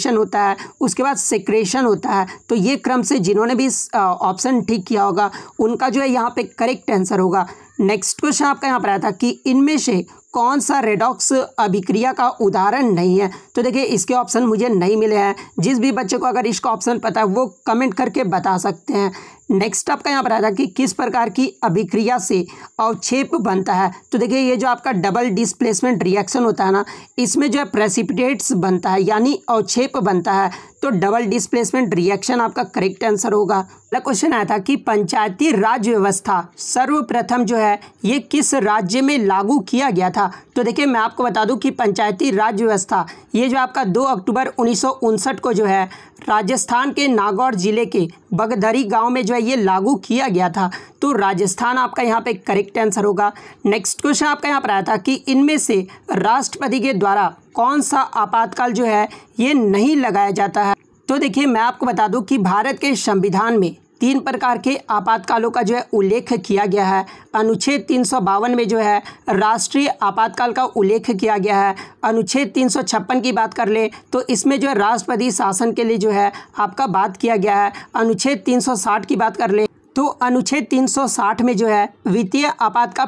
होता है, उसके बाद सिक्रेशन होता है तो ये क्रम से जिन्होंने भी ऑप्शन ठीक किया होगा, उनका जो है यहाँ पे करेक्ट आंसर होगा। नेक्स्ट क्वेश्चन आपका यहाँ पर आया था कि इनमें से कौन सा रेडॉक्स अभिक्रिया का उदाहरण नहीं है? तो देखिए, इसके ऑप्शन मुझे नहीं मिले हैं। जिस भी बच्चे को अगर इसका ऑप्शन पता है, वो कमेंट करके बता सकते हैं। नेक्स्ट आपका यहाँ पर आया था कि किस प्रकार की अभिक्रिया से अवक्षेप बनता है? तो देखिए, ये जो आपका डबल डिस्प्लेसमेंट रिएक्शन होता है ना, इसमें जो है प्रेसिपिटेट्स बनता है, यानी अवक्षेप बनता है। तो डबल डिस्प्लेसमेंट रिएक्शन आपका करेक्ट आंसर होगा। अगला क्वेश्चन आया था कि पंचायती राज व्यवस्था सर्वप्रथम जो है, ये किस राज्य में लागू किया गया था? तो देखिए, मैं आपको बता दूँ कि पंचायती राज व्यवस्था, ये जो आपका 2 अक्टूबर उन्नीस सौ उनसठ को जो है राजस्थान के नागौर ज़िले के बगधरी गाँव में जो है ये लागू किया गया था। तो राजस्थान आपका यहाँ पे करेक्ट आंसर होगा। नेक्स्ट क्वेश्चन आपका यहाँ पर आया था कि इनमें से राष्ट्रपति के द्वारा कौन सा आपातकाल जो है, ये नहीं लगाया जाता है। तो देखिए, मैं आपको बता दूँ कि भारत के संविधान में तीन प्रकार के आपातकालों का जो है उल्लेख किया गया है। अनुच्छेद तीन सौ बावन में जो है राष्ट्रीय आपातकाल का उल्लेख किया गया है। अनुच्छेद तीन सौ छप्पन की बात कर ले तो इसमें जो है राष्ट्रपति शासन के लिए जो है आपका बात किया गया है। अनुच्छेद 360 की बात कर ले तो अनुच्छेद 360 में जो है, वित्तीय आपात का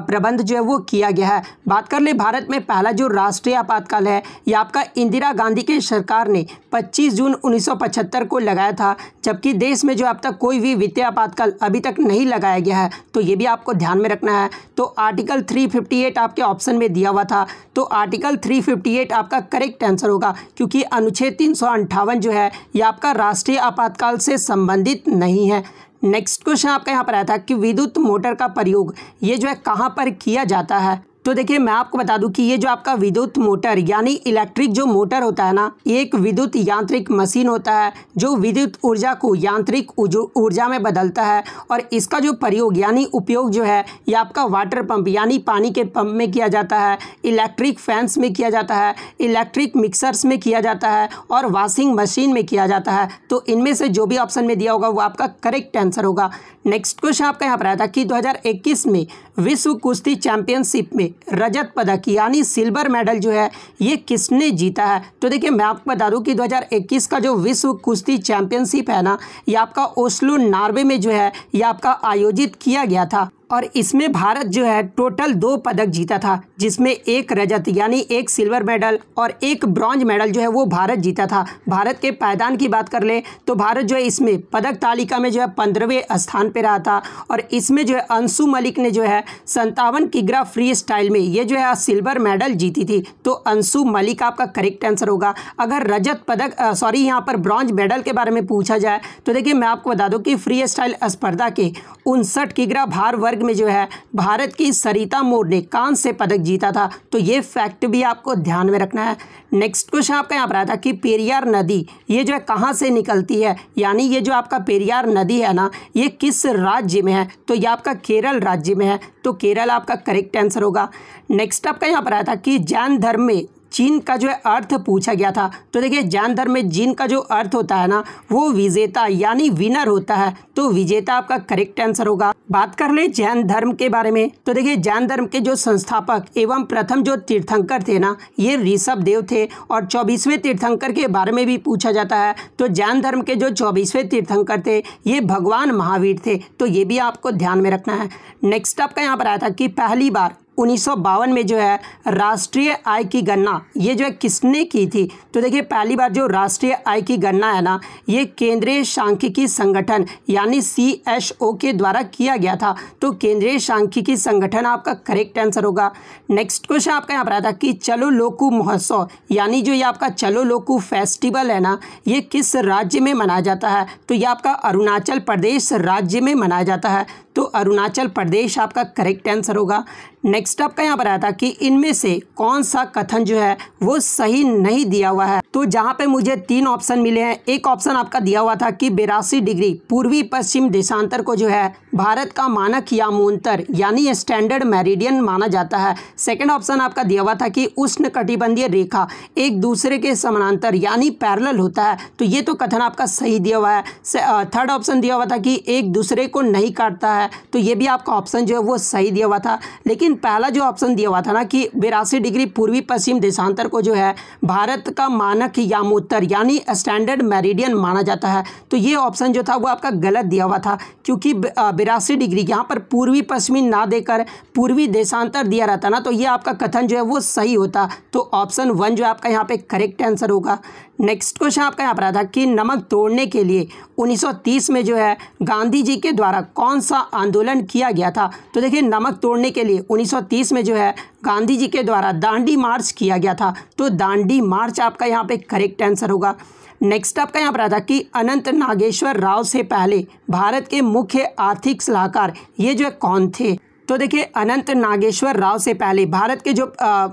प्रबंध जो है वो किया गया है। बात कर ले भारत में पहला जो राष्ट्रीय आपातकाल है, ये आपका इंदिरा गांधी की सरकार ने 25 जून 1975 को लगाया था, जबकि देश में जो अब तक कोई भी वित्तीय आपातकाल अभी तक नहीं लगाया गया है तो ये भी आपको ध्यान में रखना है। तो आर्टिकल 358 आपके ऑप्शन में दिया हुआ था तो आर्टिकल 358 आपका करेक्ट आंसर होगा, क्योंकि अनुच्छेद तीन जो है, ये आपका राष्ट्रीय आपातकाल से संबंधित नहीं है। नेक्स्ट क्वेश्चन आपका यहाँ पर आया था कि विद्युत मोटर का प्रयोग, ये जो है कहाँ पर किया जाता है? तो देखिए, मैं आपको बता दूँ कि ये जो आपका विद्युत मोटर, यानी इलेक्ट्रिक जो मोटर होता है ना, ये एक विद्युत यांत्रिक मशीन होता है, जो विद्युत ऊर्जा को यांत्रिक ऊर्जा में बदलता है और इसका जो प्रयोग, यानी उपयोग जो है, ये आपका वाटर पंप, यानी पानी के पंप में किया जाता है, इलेक्ट्रिक फैंस में किया जाता है, इलेक्ट्रिक मिक्सर्स में किया जाता है और वॉशिंग मशीन में किया जाता है। तो इनमें से जो भी ऑप्शन में दिया होगा, वो आपका करेक्ट आंसर होगा। नेक्स्ट क्वेश्चन आपका यहाँ पर आया था कि 2021 में विश्व कुश्ती चैंपियनशिप में रजत पदक यानी सिल्वर मेडल जो है, ये किसने जीता है? तो देखिए, मैं आपको बता दूँ कि 2021 का जो विश्व कुश्ती चैंपियनशिप है ना, ये आपका ओस्लो नार्वे में जो है, ये आपका आयोजित किया गया था। और इसमें भारत जो है टोटल दो पदक जीता था, जिसमें एक रजत यानी एक सिल्वर मेडल और एक ब्रॉन्ज मेडल जो है वो भारत जीता था। भारत के पायदान की बात कर ले तो भारत जो है इसमें पदक तालिका में जो है पंद्रहवें स्थान पर रहा था और इसमें जो है अंशु मलिक ने जो है संतावन किग्रा फ्री स्टाइल में ये जो है सिल्वर मेडल जीती थी। तो अंशु मलिक आपका करेक्ट आंसर होगा। अगर रजत पदक सॉरी यहाँ पर ब्रॉन्ज मेडल के बारे में पूछा जाए तो देखिए मैं आपको बता दूँ कि फ्री स्टाइल स्पर्धा के उनसठ किग्रा भार वर्ग में जो है भारत की सरिता मोर ने कांस्य पदक जीता था। तो ये फैक्ट भी आपको ध्यान में रखना है। नेक्स्ट क्वेश्चन आपका यहाँ पर आया था कि पेरियार नदी, ये जो है कहाँ से निकलती है? यानी ये जो आपका पेरियार नदी है ना, ये किस राज्य में है? तो ये आपका केरल राज्य में है। तो केरल आपका करेक्ट आंसर होगा। नेक्स्ट आपका यहाँ पर आया था कि जैन धर्म में जीन का जो है अर्थ पूछा गया था। तो देखिए जैन धर्म में जीन का जो अर्थ होता है ना, वो विजेता यानी विनर होता है। तो विजेता आपका करेक्ट आंसर होगा। बात कर ले जैन धर्म के बारे में तो देखिए, जैन धर्म के जो संस्थापक एवं प्रथम जो तीर्थंकर थे ना, ये ऋषभ देव थे और चौबीसवें तीर्थंकर के बारे में भी पूछा जाता है। तो जैन धर्म के जो चौबीसवें तीर्थंकर थे, ये भगवान महावीर थे। तो ये भी आपको ध्यान में रखना है। नेक्स्ट आपका यहाँ पर आया था कि पहली बार उन्नीस सौ बावन में जो है, राष्ट्रीय आय की गणना, ये जो है किसने की थी? तो देखिए, पहली बार जो राष्ट्रीय आय की गणना है ना, ये केंद्रीय सांख्यिकी संगठन, यानी सी एस ओ के द्वारा किया गया था। तो केंद्रीय सांख्यिकी संगठन आपका करेक्ट आंसर होगा। नेक्स्ट क्वेश्चन आपका यहाँ पर आया था कि चलो लोकू महोत्सव, यानी जो ये आपका चलो लोकू फेस्टिवल है ना, ये किस राज्य में मनाया जाता है? तो ये आपका अरुणाचल प्रदेश राज्य में मनाया जाता है। तो अरुणाचल प्रदेश आपका करेक्ट आंसर होगा। नेक्स्ट आपका यहाँ पर आया था कि इनमें से कौन सा कथन जो है, वो सही नहीं दिया हुआ है। तो जहाँ पे मुझे तीन ऑप्शन मिले हैं। एक ऑप्शन आपका दिया हुआ था कि बिरासी डिग्री पूर्वी पश्चिम देशांतर को जो है, भारत का मानक यामोन्तर यानी स्टैंडर्ड मेरिडियन माना जाता है। सेकेंड ऑप्शन आपका दिया हुआ था कि उष्ण कटिबंधीय रेखा एक दूसरे के समानांतर यानी पैरल होता है। तो ये तो कथन आपका सही दिया हुआ है। थर्ड ऑप्शन दिया हुआ था कि एक दूसरे को नहीं काटता है। तो ये भी आपका ऑप्शन जो है वो सही दिया हुआ था। लेकिन पहला जो ऑप्शन दिया हुआ था ना कि बिरासी डिग्री पूर्वी पश्चिम देशांतर को जो है, भारत का मानक यामोत्तर यानी स्टैंडर्ड मेरिडियन माना जाता है। तो ये ऑप्शन जो था वो आपका गलत दिया हुआ था, क्योंकि बिरासी डिग्री यहाँ पर पूर्वी पश्चिमी ना देकर पूर्वी देशांतर दिया रहता ना तो ये आपका कथन जो है वो सही होता। तो ऑप्शन वन जो आपका यहाँ पे करेक्ट आंसर होगा। नेक्स्ट क्वेश्चन आपका यहाँ पर आया था कि नमक तोड़ने के लिए 1930 में जो है, गांधी जी के द्वारा कौन सा आंदोलन किया गया था? तो देखिए, नमक तोड़ने के लिए 1930 में जो है, गांधी जी के द्वारा दांडी मार्च किया गया था। तो दांडी मार्च आपका यहाँ पे करेक्ट आंसर होगा। नेक्स्ट आपका यहाँ पर आता कि अनंत नागेश्वर राव से पहले भारत के मुख्य आर्थिक सलाहकार ये जो है कौन थे? तो देखिए, अनंत नागेश्वर राव से पहले भारत के जो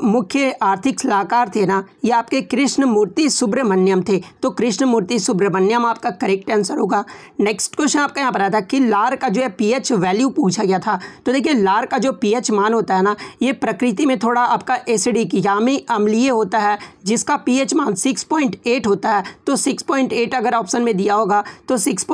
मुख्य आर्थिक सलाहकार थे ना, ये आपके कृष्ण मूर्ति सुब्रमण्यम थे। तो कृष्ण मूर्ति सुब्रमण्यम आपका करेक्ट आंसर होगा। नेक्स्ट क्वेश्चन आपका यहाँ पर आया था कि लार का जो है पीएच वैल्यू पूछा गया था। तो देखिए, लार का जो पीएच मान होता है ना, ये प्रकृति में थोड़ा आपका एसिडिक यामी अम्लीय होता है, जिसका पीएच मान सिक्स होता है। तो सिक्स अगर ऑप्शन में दिया होगा तो सिक्स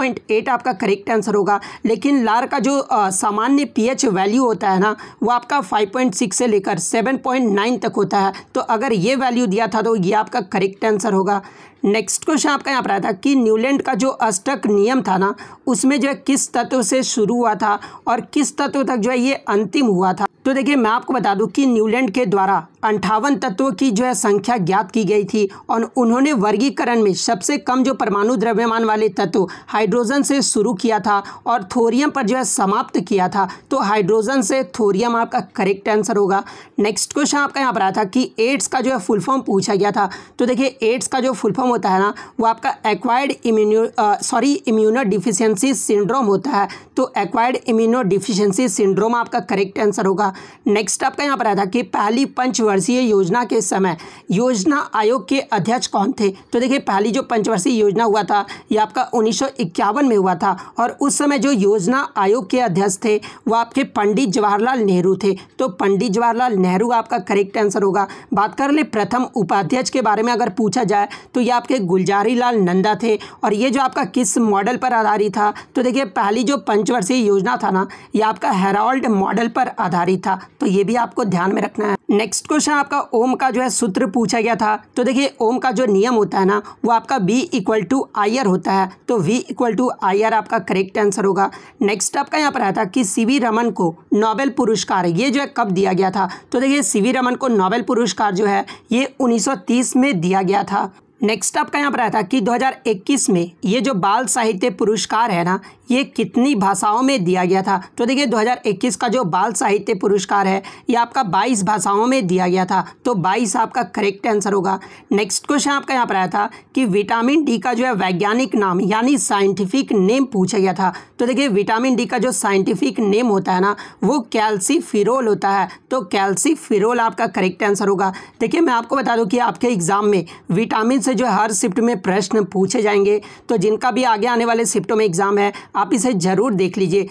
आपका करेक्ट आंसर होगा। लेकिन लार का जो सामान्य पीएच वैल्यू होता है ना, वो आपका 5.6 से लेकर 7.9 तक होता है। तो अगर ये वैल्यू दिया था तो ये आपका करेक्ट आंसर होगा। नेक्स्ट क्वेश्चन आपका यहाँ पर आया था कि न्यूलैंड का जो अष्टक नियम था ना, उसमें जो है किस तत्व से शुरू हुआ था और किस तत्व तक जो है ये अंतिम हुआ था। तो देखिए, मैं आपको बता दूँ कि न्यूलैंड के द्वारा अंठावन तत्वों की जो है संख्या ज्ञात की गई थी और उन्होंने वर्गीकरण में सबसे कम जो परमाणु द्रव्यमान वाले तत्व हाइड्रोजन से शुरू किया था और थोरियम पर जो है समाप्त किया था। तो हाइड्रोजन से थोरियम आपका करेक्ट आंसर होगा। नेक्स्ट क्वेश्चन आपका यहाँ पर आया था कि एड्स का जो है फुल फॉर्म पूछा गया था। तो देखिए, एड्स का जो फुल फॉर्म होता है ना, वो आपका acquired immuno sorry immuno deficiency syndrome होता है। तो एक्वायर्ड इम्यूनो डिफिशियंसी सिंड्रोम आपका करेक्ट आंसर होगा। नेक्स्ट आपका यहाँ पर आया था कि पहली पंचवर्षीय योजना के समय, योजना आयोग के अध्यक्ष कौन थे? तो देखिए, पहली जो पंचवर्षीय योजना हुआ था, ये आपका उन्नीस सौ इक्यावन में हुआ था और उस समय जो योजना आयोग के अध्यक्ष थे, वो आपके पंडित जवाहरलाल नेहरू थे। तो पंडित जवाहरलाल नेहरू आपका करेक्ट आंसर होगा। बात कर ले प्रथम उपाध्यक्ष के बारे में अगर पूछा जाए तो ये आपके गुलजारी लाल नंदा थे और ये जो आपका किस मॉडल पर आधारित था? तो देखिए, पहली जो पंचवर्षीय योजना था ना, ये आपका हेराल्ड मॉडल पर आधारित था। तो ये भी आपको ध्यान में रखना है। नेक्स्ट क्वेश्चन आपका, ओम का जो है सूत्र पूछा गया था। तो देखिए, ओम का जो नियम होता है ना, वो आपका V equal to I R होता है। तो V equal to I R आपका करेक्ट आंसर होगा। नेक्स्ट आपका यहाँ पर आया था कि सी वी रमन को नोबेल पुरस्कार, ये जो है कब दिया गया था? तो देखिए सी वी रमन को नोबेल पुरस्कार जो है, ये उन्नीस सौ तीस में दिया गया था। नेक्स्ट आपका यहाँ पर आया था कि 2021 में ये जो बाल साहित्य पुरस्कार है ना ये कितनी भाषाओं में दिया गया था? तो देखिए 2021 का जो बाल साहित्य पुरस्कार है, ये आपका 22 भाषाओं में दिया गया था। तो 22 आपका करेक्ट आंसर होगा। नेक्स्ट क्वेश्चन आपका यहाँ पर आया था कि विटामिन डी का जो है वैज्ञानिक नाम, यानी साइंटिफिक नेम पूछा गया था। तो देखिए विटामिन डी का जो साइंटिफिक नेम होता है ना, वो कैल्सीफिरोल होता है। तो कैल्सीफिरोल आपका करेक्ट आंसर होगा। देखिए, मैं आपको बता दूँ कि आपके एग्ज़ाम में विटामिन से जो हर शिफ्ट में प्रश्न पूछे जाएँगे। तो जिनका भी आगे आने वाले शिफ्टों में एग्ज़ाम है आप इसे ज़रूर देख लीजिए।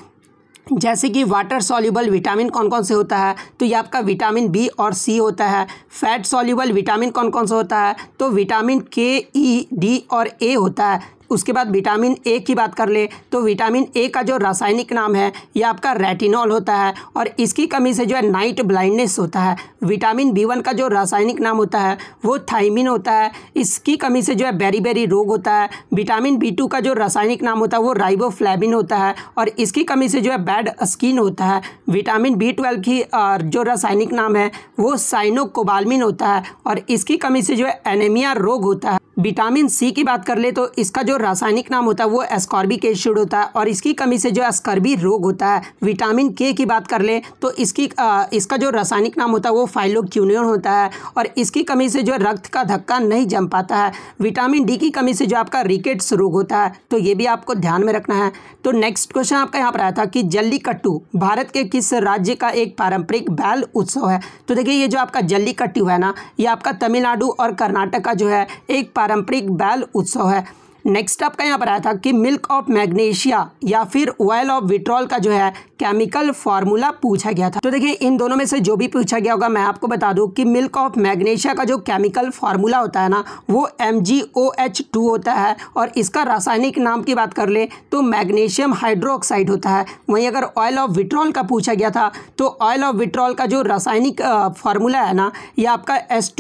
जैसे कि वाटर सॉल्यूबल विटामिन कौन कौन से होता है? तो ये आपका विटामिन बी और सी होता है। फैट सॉल्यूबल विटामिन कौन कौन सा होता है? तो विटामिन के ई डी और ए होता है। उसके बाद विटामिन ए की बात कर ले तो विटामिन ए का जो रासायनिक नाम है, यह आपका रेटिनॉल होता है और इसकी कमी से जो है नाइट ब्लाइंडनेस होता है। विटामिन बी वन का जो रासायनिक नाम होता है, वो थाइमिन होता है। इसकी कमी से जो है बेरी बेरी रोग होता है। विटामिन बी टू का जो रासायनिक नाम होता है, वो राइबोफ्लैबिन होता है और इसकी कमी से जो है बैड स्किन होता है। विटामिन बी ट्वेल्व की जो रासायनिक नाम है, वो साइनोकोबालमिन होता है और इसकी कमी से जो है एनेमिया रोग होता है। विटामिन सी की बात कर ले तो इसका जो रासायनिक नाम होता है वो एस्कॉर्बिक एसिड होता है और इसकी कमी से जो एस्कर्बी रोग होता है विटामिन के की बात कर ले तो इसकी आ, इसका जो रासायनिक नाम होता है वो फाइलोक्यूनियन होता है और इसकी कमी से जो रक्त का धक्का नहीं जम पाता है। विटामिन डी की कमी से जो आपका रिकेट्स रोग होता है तो ये भी आपको ध्यान में रखना है। तो नेक्स्ट क्वेश्चन आपका यहाँ पर आया था कि जल्लीकट्टू भारत के किस राज्य का एक पारंपरिक बैल उत्सव है? तो देखिए ये जो आपका जल्लीकट्टू है ना ये आपका तमिलनाडु और कर्नाटक का जो है एक पारंपरिक बैल उत्सव है। नेक्स्ट आपका यहाँ पर आया था कि मिल्क ऑफ़ मैग्नीशिया या फिर ऑयल ऑफ़ विट्रॉल का जो है केमिकल फार्मूला पूछा गया था। तो देखिए, इन दोनों में से जो भी पूछा गया होगा, मैं आपको बता दूँ कि मिल्क ऑफ़ मैग्नीशिया का जो केमिकल फार्मूला होता है ना, वो एम होता है और इसका रासायनिक नाम की बात कर ले तो मैग्नीशियम हाइड्रोक्साइड होता है। वहीं अगर ऑयल ऑफ़ विट्रॉल का पूछा गया था तो ऑयल ऑफ़ विट्रॉल का जो रासायनिक फार्मूला है ना, ये आपका एस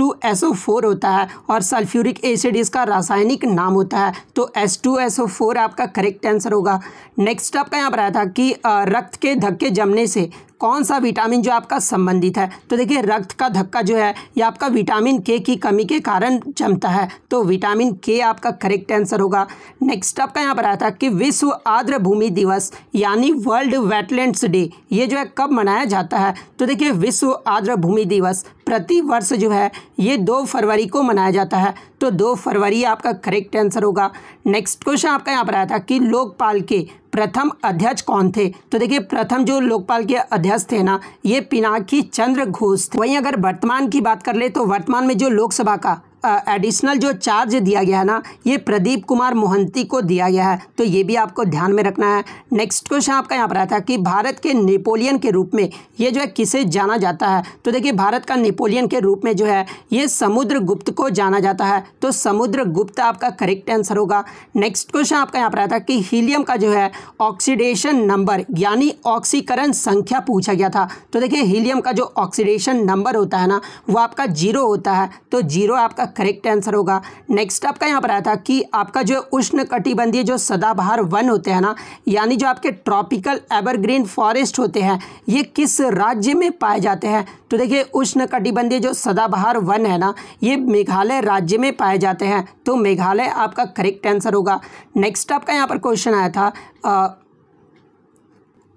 होता है और सल्फ्यूरिक एसिड इसका रासायनिक नाम होता है। तो S two S O four आपका करेक्ट आंसर होगा। नेक्स्ट आपका यहाँ पर आया था कि रक्त के धक्के जमने से कौन सा विटामिन जो आपका संबंधित है? तो देखिए, रक्त का धक्का जो है, ये आपका विटामिन के की कमी के कारण जमता है। तो विटामिन के आपका करेक्ट आंसर होगा। नेक्स्ट आपका यहाँ पर आया था कि विश्व आर्द्र भूमि दिवस, यानी वर्ल्ड वेटलैंड्स डे ये जो है कब मनाया जाता है? तो देखिए, विश्व आर्द्र भूमि दिवस प्रति वर्ष जो है, ये दो फरवरी को मनाया जाता है। तो दो फरवरी आपका करेक्ट आंसर होगा। नेक्स्ट क्वेश्चन आपका यहाँ पर आया था कि लोकपाल के प्रथम अध्यक्ष कौन थे? तो देखिए, प्रथम जो लोकपाल के अध्यक्ष थे ना, ये पिनाकी चंद्र घोष थे। वहीं अगर वर्तमान की बात कर ले तो वर्तमान में जो लोकसभा का एडिशनल जो चार्ज दिया गया है ना, ये प्रदीप कुमार मोहंती को दिया गया है। तो ये भी आपको ध्यान में रखना है। नेक्स्ट क्वेश्चन आपका यहाँ पर आया था कि भारत के नेपोलियन के रूप में ये जो है किसे जाना जाता है? तो देखिए, भारत का नेपोलियन के रूप में जो है, ये समुद्र गुप्त को जाना जाता है। तो समुद्र गुप्त आपका करेक्ट आंसर होगा। नेक्स्ट क्वेश्चन आपका यहाँ पर आया था कि हीलियम का जो है ऑक्सीडेशन नंबर यानी ऑक्सीकरण संख्या पूछा गया था। तो देखिए हीलियम का जो ऑक्सीडेशन नंबर होता है ना, वो आपका ज़ीरो होता है। तो ज़ीरो आपका करेक्ट आंसर होगा। नेक्स्ट आपका यहाँ पर आया था कि आपका जो उष्ण कटिबंधीय जो सदाबहार वन होते हैं ना यानी जो आपके ट्रॉपिकल एवरग्रीन फॉरेस्ट होते हैं ये किस राज्य में पाए जाते हैं? तो देखिए उष्ण कटिबंधीय जो सदाबहार वन है ना ये मेघालय राज्य में पाए जाते हैं। तो मेघालय आपका करेक्ट आंसर होगा। नेक्स्ट आपका यहाँ पर क्वेश्चन आया था आ,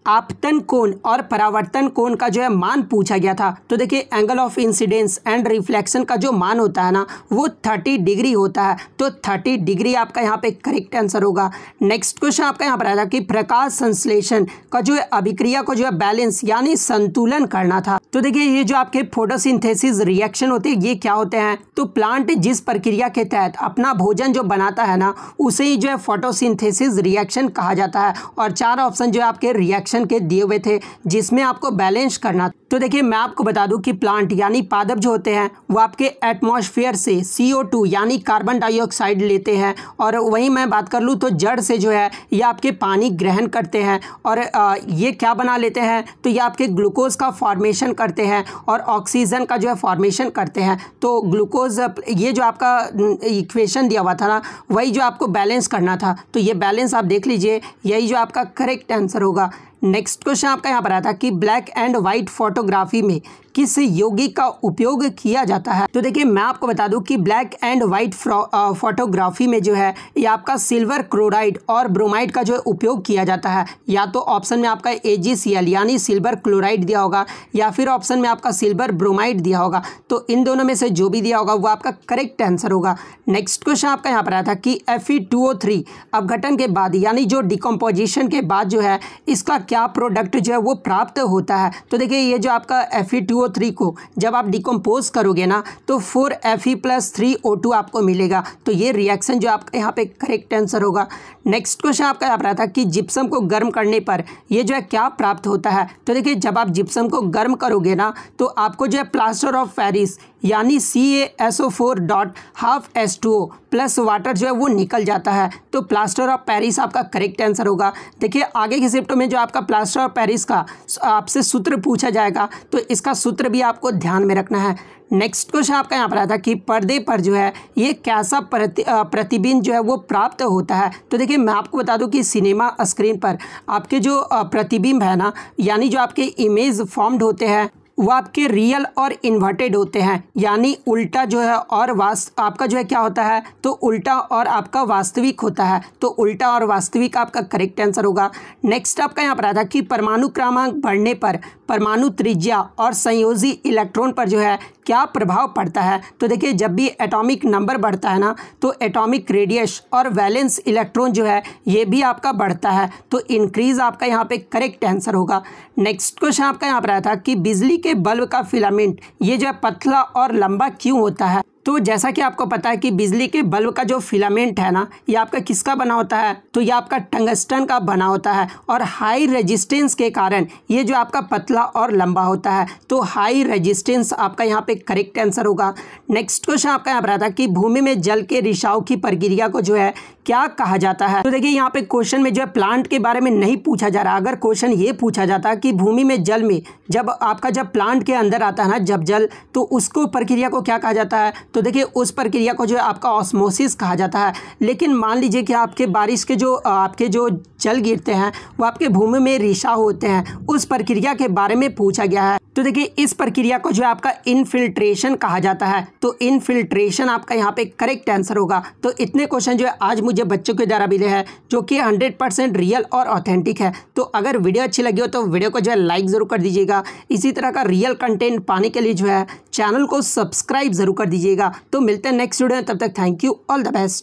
आपतन कोण और परावर्तन कोण का जो है मान पूछा गया था। तो देखिए angle of incidence and reflection का जो मान होता है ना, वो थर्टी डिग्री होता है। तो थर्टी डिग्री आपका यहाँ पे करेक्ट आंसर होगा। नेक्स्ट क्वेश्चन आपका यहाँ पर आया था कि प्रकाश संश्लेषण का जो है अभिक्रिया को जो है बैलेंस यानी संतुलन करना था। तो देखिए, ये जो आपके फोटोसिंथेसिस रिएक्शन होते हैं, ये क्या होते हैं? तो प्लांट जिस प्रक्रिया के तहत अपना भोजन जो बनाता है ना, उसे ही जो है फोटोसिंथेसिस रिएक्शन कहा जाता है। और चार ऑप्शन जो है आपके रिएक्शन के दिए हुए थे जिसमें आपको बैलेंस करना तो देखिए, मैं आपको बता दूँ कि प्लांट यानी पादप जो होते हैं, वो आपके एटमॉस्फेयर से सी यानी कार्बन डाइऑक्साइड लेते हैं। और वहीं मैं बात कर लूँ तो जड़ से जो है, ये आपके पानी ग्रहण करते हैं। और ये क्या बना लेते हैं? तो ये आपके ग्लूकोज का फॉर्मेशन करते हैं और ऑक्सीजन का जो है फॉर्मेशन करते हैं। तो ग्लूकोज ये जो आपका इक्वेशन दिया हुआ था ना, वही जो आपको बैलेंस करना था। तो ये बैलेंस आप देख लीजिए, यही जो आपका करेक्ट आंसर होगा। नेक्स्ट क्वेश्चन आपका यहाँ पर आया था कि ब्लैक एंड वाइट फोटोग्राफी में किस यौगिक का उपयोग किया जाता है? तो देखिए, मैं आपको बता दूँ कि ब्लैक एंड वाइट फोटोग्राफी में जो है, ये आपका सिल्वर क्लोराइड और ब्रोमाइड का जो है उपयोग किया जाता है। या तो ऑप्शन में आपका एजीसीएल यानी सिल्वर क्लोराइड दिया होगा, या फिर ऑप्शन में आपका सिल्वर ब्रोमाइड दिया होगा। तो इन दोनों में से जो भी दिया होगा, वो आपका करेक्ट आंसर होगा। नेक्स्ट क्वेश्चन आपका यहाँ पर आया था कि एफ़ थ्री अपघटन के बाद, यानी जो डिकम्पोजिशन के बाद जो है, इसका क्या प्रोडक्ट जो है वो प्राप्त होता है? तो देखिए, ये जो आपका एफ़ ओ थ्री को जब आप डिकम्पोज करोगे ना तो four F E plus three O two आपको मिलेगा। तो ये रिएक्शन जो आपका यहाँ पे करेक्ट आंसर होगा। नेक्स्ट क्वेश्चन आपका यहाँ रहा था कि जिप्सम को गर्म करने पर ये जो है क्या प्राप्त होता है? तो देखिए, जब आप जिप्सम को गर्म करोगे ना तो आपको जो है प्लास्टर ऑफ़ पेरिस यानी C S O four dot half S two O plus water जो है वो निकल जाता है। तो प्लास्टर ऑफ़ पेरिस आपका करेक्ट आंसर होगा। देखिए, आगे की शिफ्टों में जो आपका प्लास्टर ऑफ़ पेरिस का आपसे सूत्र पूछा जाएगा तो इसका सूत्र भी आपको ध्यान में रखना है। नेक्स्ट क्वेश्चन आपका यहाँ पर आया था कि पर्दे पर जो है, ये कैसा प्रति प्रतिबिंब जो है वो प्राप्त होता है? तो देखिए, मैं आपको बता दूँ कि सिनेमा स्क्रीन पर आपके जो प्रतिबिंब है ना, यानी जो आपके इमेज फॉर्म्ड होते हैं वो आपके रियल और इन्वर्टेड होते हैं। यानी उल्टा जो है और वास्त आपका जो है क्या होता है? तो उल्टा और आपका वास्तविक होता है। तो उल्टा और वास्तविक आपका करेक्ट आंसर होगा। नेक्स्ट आपका यहाँ पर आता था कि परमाणु क्रमांक बढ़ने पर परमाणु त्रिज्या और संयोजी इलेक्ट्रॉन पर जो है क्या प्रभाव पड़ता है? तो देखिए, जब भी एटॉमिक नंबर बढ़ता है ना तो एटॉमिक रेडियस और वैलेंस इलेक्ट्रॉन जो है, ये भी आपका बढ़ता है। तो इंक्रीज आपका यहाँ पे करेक्ट आंसर होगा। नेक्स्ट क्वेश्चन आपका यहाँ पर आया था कि बिजली के बल्ब का फिलामेंट ये जो है पतला और लंबा क्यों होता है? तो जैसा कि आपको पता है कि बिजली के बल्ब का जो फिलामेंट है ना, ये आपका किसका बना होता है? तो ये आपका टंगस्टन का बना होता है और हाई रेजिस्टेंस के कारण ये जो आपका पतला और लंबा होता है तो हाई रेजिस्टेंस आपका यहाँ पे करेक्ट आंसर होगा। नेक्स्ट क्वेश्चन आपका यहाँ पर है कि भूमि में जल के रिसाव की प्रक्रिया को जो है क्या कहा जाता है? तो देखिए, यहाँ पे क्वेश्चन में जो है प्लांट के बारे में नहीं पूछा जा रहा। अगर क्वेश्चन ये पूछा जाता कि भूमि में जल में जब आपका जब प्लांट के अंदर आता है ना, जब जल तो उसको प्रक्रिया को क्या कहा जाता है? तो देखिए, उस प्रक्रिया को जो है, आपका ऑस्मोसिस कहा जाता है। लेकिन मान लीजिए कि आपके बारिश के जो, आपके जो जल गिरते हैं, वो आपके भूमि में रिशा होते हैं। उस प्रक्रिया के बारे में पूछा गया है। तो देखिए, इस प्रक्रिया को जो है आपका इनफिल्ट्रेशन कहा जाता है। तो इनफिल्ट्रेशन आपका यहाँ पे करेक्ट आंसर होगा। तो इतने क्वेश्चन जो है आज मुझे बच्चों के द्वारा मिले हैं, जो कि हंड्रेड परसेंट रियल और ऑथेंटिक है। तो अगर वीडियो अच्छी लगी हो तो वीडियो को जो है लाइक ज़रूर कर दीजिएगा। इसी तरह का रियल कंटेंट पाने के लिए जो है चैनल को सब्सक्राइब ज़रूर कर दीजिएगा। तो मिलते हैं नेक्स्ट वीडियो में, तब तक thank you all the best